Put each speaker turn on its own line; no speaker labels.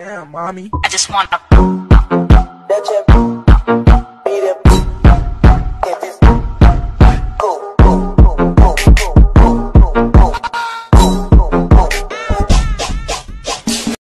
Damn, mommy.
I just wanna.